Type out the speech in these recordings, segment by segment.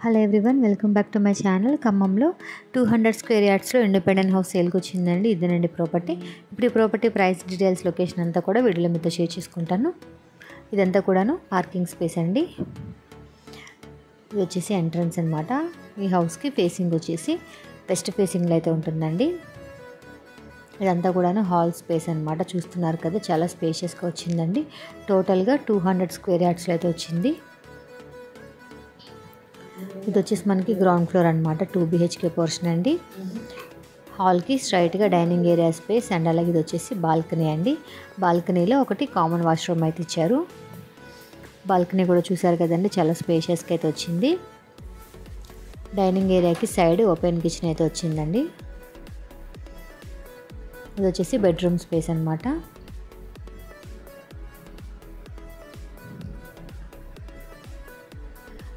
Hello everyone welcome back to my channel. ఖమ్మంలో two hundred square యార్డ్స్లో independent house సేల్కి వచ్చిందండి ఇదేనండి ప్రాపర్టీ. ఇప్పుడు ఈ ప్రాపర్టీ ప్రైస్ డీటెయిల్స్ లొకేషన్ అంతా కూడా వీడియోలో మీతో షేర్ చేసుకుంటాను. ఇదంతా కూడాను పార్కింగ్ స్పేస్ అండి. ఇది వచ్చేసి ఎంట్రన్స్ అనమాట ఈ హౌస్కి ఫేసింగ్ వచ్చేసి వెస్ట్ ఫేసింగ్లో అయితే ఉంటుందండి. ఇదంతా కూడాను హాల్ స్పేస్ అనమాట చూస్తున్నారు కదా చాలా స్పేషియస్గా వచ్చిందండి. టోటల్గా టూ హండ్రెడ్ స్క్వేర్ యార్డ్స్లో అయితే వచ్చింది. ఇది వచ్చేసి మనకి గ్రౌండ్ ఫ్లోర్ అనమాట టూ బిహెచ్కే పోర్షన్ అండి. హాల్కి స్ట్రైట్గా డైనింగ్ ఏరియా స్పేస్ అండ్ అలాగే ఇది వచ్చేసి బాల్కనీ అండి. బాల్కనీలో ఒకటి కామన్ వాష్రూమ్ అయితే ఇచ్చారు. బాల్కనీ కూడా చూసారు కదండి చాలా స్పేషియస్గా అయితే వచ్చింది. డైనింగ్ ఏరియాకి సైడ్ ఓపెన్ కిచెన్ అయితే వచ్చిందండి. ఇది వచ్చేసి బెడ్రూమ్ స్పేస్ అనమాట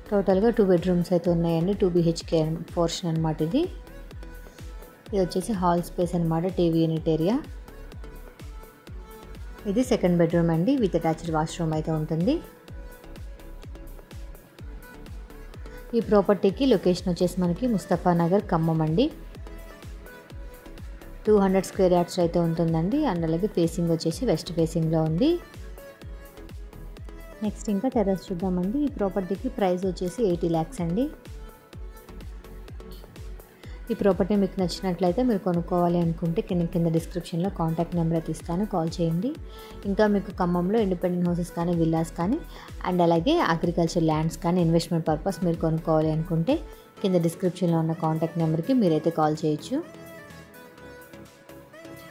టోటల్గా టూ బెడ్రూమ్స్ అయితే ఉన్నాయండి. టూ బిహెచ్కే పోర్షన్ అనమాట ఇది. ఇది వచ్చేసి హాల్ స్పేస్ అనమాట టీవీ యూనిట్ ఏరియా. ఇది సెకండ్ బెడ్రూమ్ అండి విత్ అటాచ్డ్ వాష్రూమ్ అయితే ఉంటుంది. ఈ ప్రాపర్టీకి లొకేషన్ వచ్చేసి మనకి ముస్తఫా నగర్ ఖమ్మం అండి. టూ హండ్రెడ్ స్క్వేర్ యార్డ్స్ అయితే ఉంటుందండి. అండ్ అలాగే ఫేసింగ్ వచ్చేసి వెస్ట్ ఫేసింగ్లో ఉంది. నెక్స్ట్ ఇంకా టెర్రస్ చూద్దామండి. ఈ ప్రాపర్టీకి ప్రైస్ వచ్చేసి ఎయిటీ ల్యాక్స్ అండి. ఈ ప్రాపర్టీ మీకు నచ్చినట్లయితే మీరు కొనుక్కోవాలి అనుకుంటే కింద కింద డిస్క్రిప్షన్లో కాంటాక్ట్ నెంబర్ అయితే ఇస్తాను. కాల్ చేయండి. ఇంకా మీకు ఖమ్మంలో ఇండిపెండెంట్ హౌసెస్ కానీ విల్లాస్ కానీ అండ్ అలాగే అగ్రికల్చర్ ల్యాండ్స్ కానీ ఇన్వెస్ట్మెంట్ పర్పస్ మీరు కొనుక్కోవాలి అనుకుంటే కింద డిస్క్రిప్షన్లో ఉన్న కాంటాక్ట్ నెంబర్కి మీరైతే కాల్ చేయొచ్చు.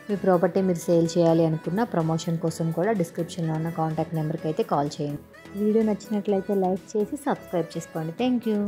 మీ ప్రాపర్టీ మీరు సేల్ చేయాలి అనుకున్న ప్రమోషన్ కోసం కూడా డిస్క్రిప్షన్లో ఉన్న కాంటాక్ట్ నెంబర్కి అయితే కాల్ చేయండి. వీడియో నచ్చినట్లయితే లైక్ చేసి సబ్స్క్రైబ్ చేసుకోండి. Thank you.